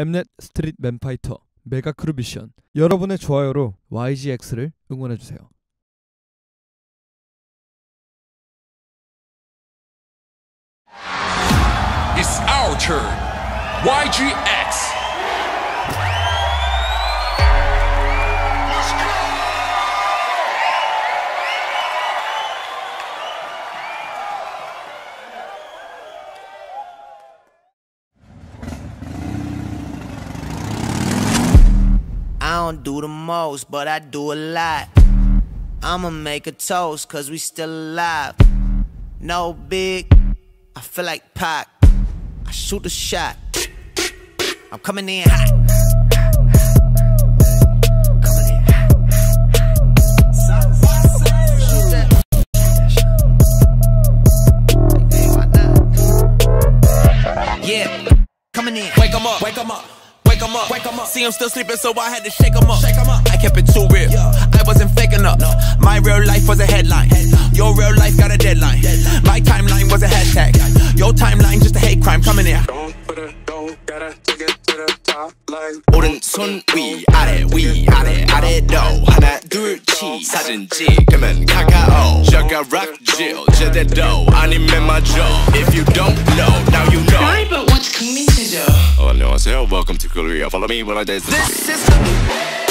엠넷 스트릿 맨파이터 메가크루 미션 여러분의 좋아요로 YGX를 응원해주세요. It's our. YGX. Don't do the most, but I do a lot. I'ma make a toast, cause we still alive. No big, I feel like Pac. I shoot a shot. I'm coming in hot. Yeah, coming in. Wake 'em up, wake 'em up Wake 'em up, wake 'em up. See 'em still sleeping, so I had to shake 'em up. Shake 'em up. I kept it too real. I wasn't faking up. My real life was a headline. Your real life got a deadline. My timeline was a hashtag. Your timeline just a hate crime coming in. Don't put it, don't gotta take it to the top like 오른손 위 아래 위 아래 아래로 하나 둘치 사진 찍으면 카카오 젓가락질 제대로 아니면 마저 If you don't know now you know Welcome to Korea. Follow me when I dance This is